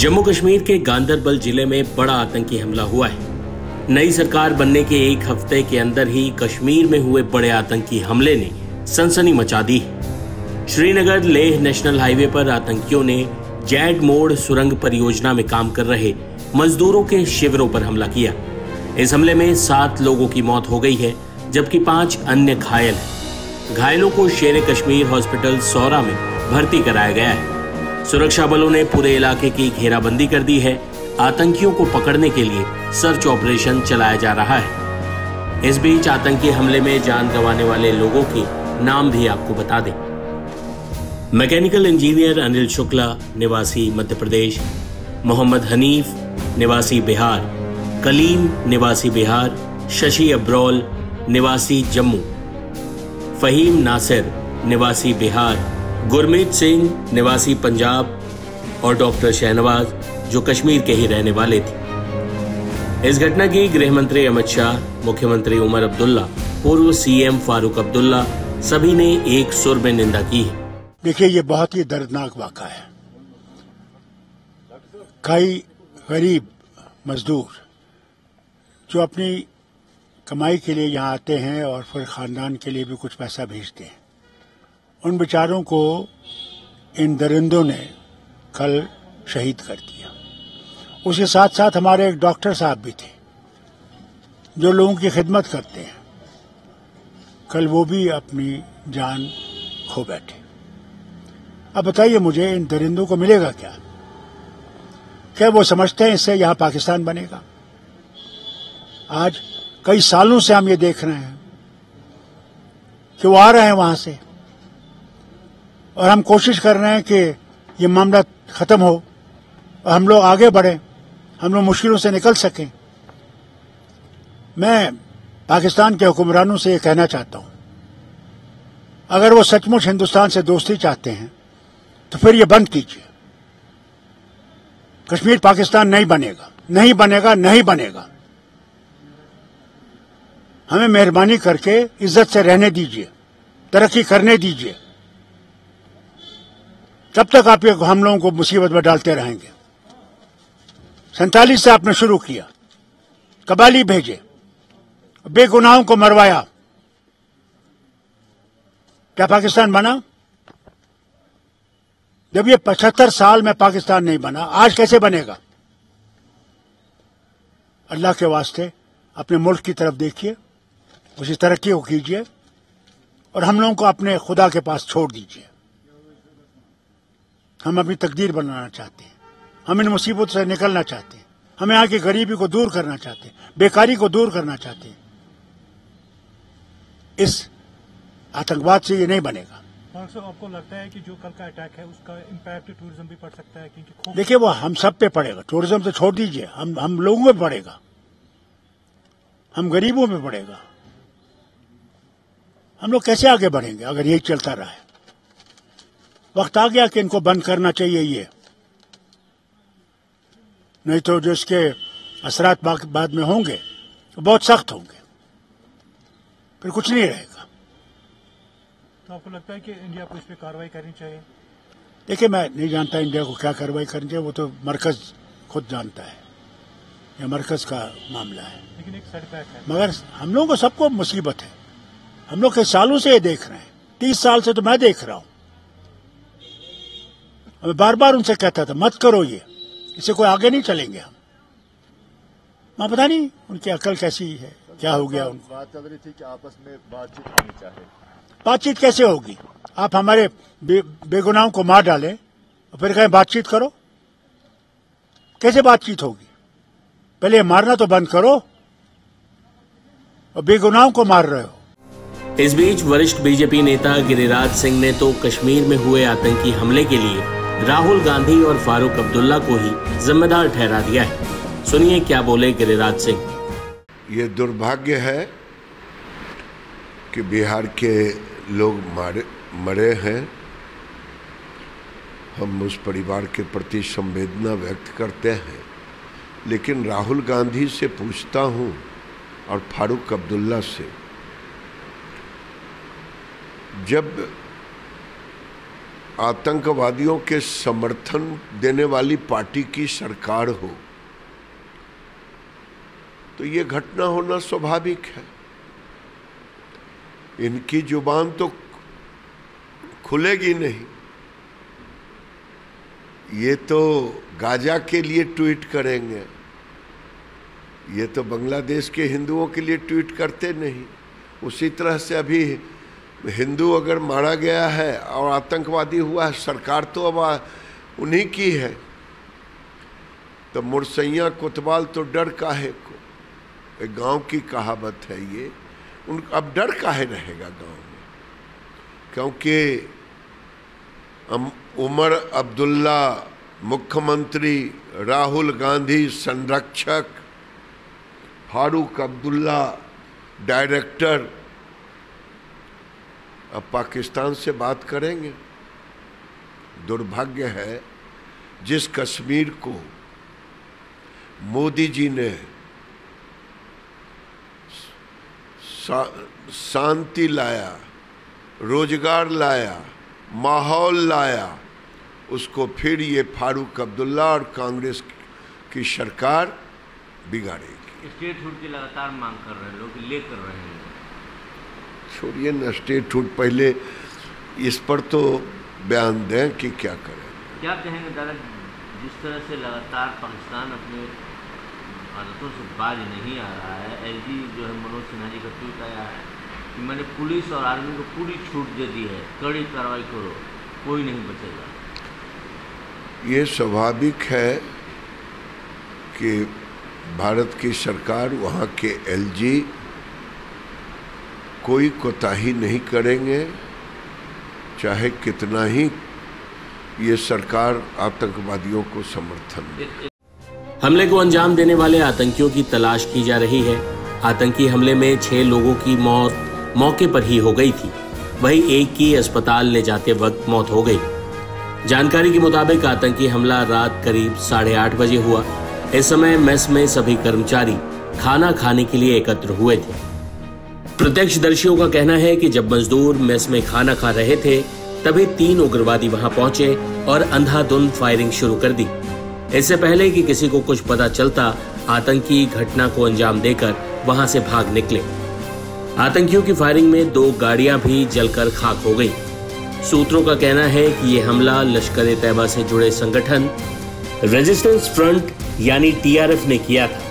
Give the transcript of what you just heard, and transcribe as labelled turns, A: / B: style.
A: जम्मू कश्मीर के गांधरबल ज़िले में बड़ा आतंकी हमला हुआ है। नई सरकार बनने के एक हफ़्ते के अंदर ही कश्मीर में हुए बड़े आतंकी हमले ने सनसनी मचा दी श्रीनगर लेह नेशनल हाईवे पर आतंकियों ने जैड मोड़ सुरंग परियोजना में काम कर रहे मजदूरों के शिविरों पर हमला किया। इस हमले में सात लोगों की मौत हो गई है, जबकि पाँच अन्य घायल हैं। घायलों को शेर कश्मीर हॉस्पिटल सौरा में भर्ती कराया गया है। सुरक्षा बलों ने पूरे इलाके की घेराबंदी कर दी है। आतंकियों को पकड़ने के लिए सर्च ऑपरेशन चलाया जा रहा है। इस बीच आतंकी हमले में जान गंवाने वाले लोगों के नाम भी आपको बता दें। मैकेनिकल इंजीनियर अनिल शुक्ला, निवासी मध्य प्रदेश। मोहम्मद हनीफ, निवासी बिहार। कलीम, निवासी बिहार। शशि अब्रोल, निवासी जम्मू। फहीम नासिर, निवासी बिहार। गुरमीत सिंह, निवासी पंजाब और डॉक्टर शहनवाज, जो कश्मीर के ही रहने वाले थे। इस घटना की गृह मंत्री अमित शाह, मुख्यमंत्री उमर अब्दुल्ला, पूर्व सीएम फारूक अब्दुल्ला, सभी ने एक सुर में निंदा की है।
B: देखिए, ये बहुत ही दर्दनाक वाक़ा है। कई गरीब मजदूर जो अपनी कमाई के लिए यहाँ आते हैं और फिर खानदान के लिए भी कुछ पैसा भेजते हैं। उन बेचारों को इन दरिंदों ने कल शहीद कर दिया। उसके साथ साथ हमारे एक डॉक्टर साहब भी थे, जो लोगों की खिदमत करते हैं। कल वो भी अपनी जान खो बैठे। अब बताइए मुझे, इन दरिंदों को मिलेगा क्या? क्या वो समझते हैं इससे यहाँ पाकिस्तान बनेगा? आज कई सालों से हम ये देख रहे हैं कि वो आ रहे हैं वहाँ से। और हम कोशिश कर रहे हैं कि ये मामला खत्म हो और हम लोग आगे बढ़े, हम लोग मुश्किलों से निकल सकें। मैं पाकिस्तान के हुक्मरानों से ये कहना चाहता हूँ, अगर वो सचमुच हिंदुस्तान से दोस्ती चाहते हैं तो फिर ये बंद कीजिए। कश्मीर पाकिस्तान नहीं बनेगा नहीं बनेगा नहीं बनेगा। हमें मेहरबानी करके इज़्ज़त से रहने दीजिए, तरक्की करने दीजिए। तब तक आप ये हम लोगों को मुसीबत में डालते रहेंगे। सैतालीस से आपने शुरू किया। कबाली भेजे। बेगुनाहों को मरवाया। क्या पाकिस्तान बना? जब ये पचहत्तर साल में पाकिस्तान नहीं बना, आज कैसे बनेगा? अल्लाह के वास्ते अपने मुल्क की तरफ़ देखिए, उसी तरक्की को कीजिए, और हम लोगों को अपने खुदा के पास छोड़ दीजिए। हम अपनी तकदीर बनाना चाहते हैं। हम इन मुसीबतों से निकलना चाहते हैं। हम यहाँ की गरीबी को दूर करना चाहते हैं। बेकारी को दूर करना चाहते हैं। इस आतंकवाद से ये नहीं बनेगा।
C: आपको लगता है कि जो कल का अटैक है उसका इम्पैक्ट टूरिज़्म भी पड़ सकता है? क्योंकि
B: देखिए वो हम सब पे पड़ेगा। टूरिज़्म तो छोड़ दीजिए। हम हम लोगों में पड़ेगा। हम गरीबों में पड़ेगा। हम लोग कैसे आगे बढ़ेंगे अगर यही चलता रहा है? वक्त आ गया कि इनको बंद करना चाहिए ये। नहीं तो जो इसके असरात बाद में होंगे तो बहुत सख्त होंगे। फिर कुछ नहीं रहेगा।
C: तो आपको लगता है कि इंडिया को इस पर कार्रवाई करनी चाहिए?
B: देखिए मैं नहीं जानता इंडिया को क्या कार्रवाई करनी चाहिए वो तो मरकज खुद जानता है। यह मरकज का मामला है।
C: लेकिन एक सेटबैक है।
B: मगर हम लोगों को सबको मुसीबत है। हम लोग कई सालों से ये देख रहे हैं। तीस साल से तो मैं देख रहा हूँ। मैं बार बार उनसे कहता था मत करो ये इससे कोई आगे नहीं चलेंगे हम। मैं पता नहीं उनकी अकल कैसी है क्या हो गया उनको।
D: बात चल रही थी कि आपस में बातचीत होनी चाहिए।
B: बातचीत कैसे होगी? आप हमारे बे, बेगुनाहों को मार डालें और फिर कहें बातचीत करो। कैसे बातचीत होगी? पहले मारना तो बंद करो और बेगुनाहों को मार रहे हो।
A: इस बीच वरिष्ठ बीजेपी नेता गिरिराज सिंह ने तो कश्मीर में हुए आतंकी हमले के लिए राहुल गांधी और फारूक अब्दुल्ला को ही जिम्मेदार ठहरा दिया है। सुनिए क्या बोले गिरिराज सिंह।
E: ये दुर्भाग्य है कि बिहार के लोग मारे, मरे हैं। हम उस परिवार के प्रति संवेदना व्यक्त करते हैं। लेकिन राहुल गांधी से पूछता हूँ और फारूक अब्दुल्ला से, जब आतंकवादियों के समर्थन देने वाली पार्टी की सरकार हो तो ये घटना होना स्वाभाविक है। इनकी ज़ुबान तो खुलेगी नहीं। ये तो गाजा के लिए ट्वीट करेंगे। ये तो बांग्लादेश के हिंदुओं के लिए ट्वीट करते नहीं। उसी तरह से अभी हिंदू अगर मारा गया है और आतंकवादी हुआ है, सरकार तो अब उन्हीं की है। तो मुरसैया कोतवाल तो डर काहे को। एक गाँव की कहावत है ये। उन, अब डर काहे रहेगा गाँव में। क्योंकि उमर अब्दुल्ला, मुख्यमंत्री राहुल गांधी, संरक्षक, फारूक अब्दुल्ला, डायरेक्टर अब पाकिस्तान से बात करेंगे। दुर्भाग्य है, जिस कश्मीर को मोदी जी ने शांति लाया, रोज़गार लाया, माहौल लाया, उसको फिर ये फारूक अब्दुल्ला और कांग्रेस की सरकार बिगाड़ेगी।
F: स्टेट हुड की लगातार मांग कर रहे हैं, लोग ले कर रहे हैं।
E: छोड़िए न स्टेट हुड पहले इस पर तो बयान दें कि क्या करें।
F: क्या कहेंगे दादा जिस तरह से लगातार पाकिस्तान अपने आदतों से बाज नहीं आ रहा है एलजी जो है मनोज सिन्हा जी का ट्वीट आया है कि मैंने पुलिस और आर्मी को पूरी छूट दे दी है कड़ी कार्रवाई करो कोई नहीं बचेगा।
E: ये स्वाभाविक है कि भारत की सरकार वहाँ के एलजी कोई कोताही नहीं करेंगे, चाहे कितना ही ये सरकार आतंकवादियों को समर्थन
A: हमले को अंजाम देने वाले आतंकियों की तलाश की जा रही है। आतंकी हमले में छह लोगों की मौत मौके पर ही हो गई थी। वही एक की अस्पताल ले जाते वक्त मौत हो गई। जानकारी के मुताबिक आतंकी हमला रात करीब साढ़े आठ बजे हुआ। इस समय मेस में सभी कर्मचारी खाना खाने के लिए एकत्र हुए थे। प्रत्यक्षदर्शियों का कहना है कि जब मजदूर मेस में खाना खा रहे थे, तभी तीन उग्रवादी वहाँ पहुँचे और अंधाधुंध फायरिंग शुरू कर दी। इससे पहले कि किसी को कुछ पता चलता, आतंकी घटना को अंजाम देकर वहाँ से भाग निकले। आतंकियों की फायरिंग में दो गाड़ियाँ भी जलकर खाक हो गई। सूत्रों का कहना है कि यह हमला लश्कर ए तैयबा से जुड़े संगठन रेजिस्टेंस फ्रंट यानी टीआरएफ ने किया था।